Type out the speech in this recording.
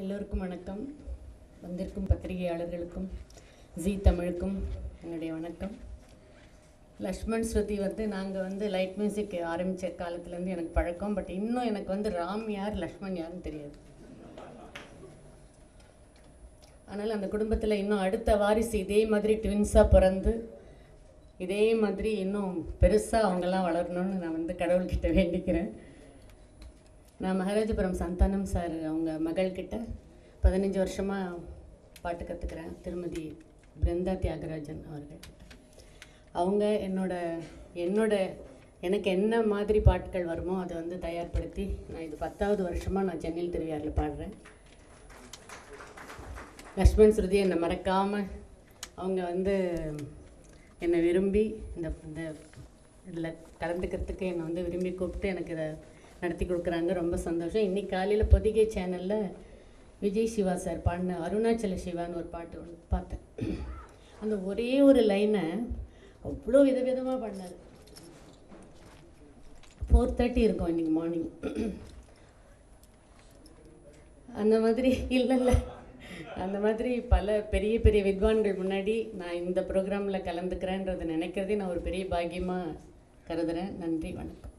எல்லோருக்கும் வணக்கம். வந்திருக்கும் பத்திரிகையாளர்களுக்கும் ஜீ தமிழுக்கும் என்னுடைய வணக்கம். லக்ஷ்மண் ஸ்ருதி வந்து நாங்கள் வந்து லைட் மியூசிக் ஆரம்பித்த காலத்துலேருந்து எனக்கு பழக்கம். பட் இன்னும் எனக்கு வந்து ராம் யார் லக்ஷ்மண் யாருன்னு தெரியாது. ஆனால் அந்த குடும்பத்தில் இன்னும் அடுத்த வாரிசு இதே மாதிரி ட்வின்ஸாக பிறந்து இதே மாதிரி இன்னும் பெருசாக அவங்கெல்லாம் வளரணும்னு நான் வந்து கடவுள்கிட்ட வேண்டிக்கிறேன். நான் மகாராஜபுரம் சந்தானம் சார் அவங்க மகள்கிட்ட பதினஞ்சு வருஷமாக பாட்டு கற்றுக்கிறேன் திருமதி பிருந்தா தியாகராஜன் அவர்கள் அவங்க என்னோட என்னோட எனக்கு என்ன மாதிரி பாட்டுகள் வருமோ அதை வந்து தயார்படுத்தி நான் இது பத்தாவது வருஷமாக நான் சென்னையில் திருவியாரில் பாடுறேன். லக்ஷ்மண் ஸ்ருதி என்னை மறக்காமல் அவங்க வந்து என்னை விரும்பி இந்த இந்த இதில் கலந்துக்கிறதுக்கு என்னை வந்து விரும்பி கூப்பிட்டு எனக்கு இதை நடத்தி கொடுக்குறாங்க. ரொம்ப சந்தோஷம். இன்னைக்கு காலையில் பொதிகை சேனலில் விஜய் சிவா சார் பாடின அருணாச்சல சிவான்னு ஒரு பாட்டு ஒன்று பார்த்தேன். அந்த ஒரே ஒரு லைனை அவ்வளோ விதவிதமாக பாடினார். ஃபோர் தேர்ட்டி இருக்கும் இன்றைக்கி மார்னிங் அந்த மாதிரி இல்லை இல்லை. அந்த மாதிரி பல பெரிய பெரிய வித்வான்கள் முன்னாடி நான் இந்த ப்ரோக்ராமில் கலந்துக்கிறேன்றதை நினைக்கிறதே நான் ஒரு பெரிய பாக்கியமாக கருதுகிறேன் நன்றி வணக்கம்.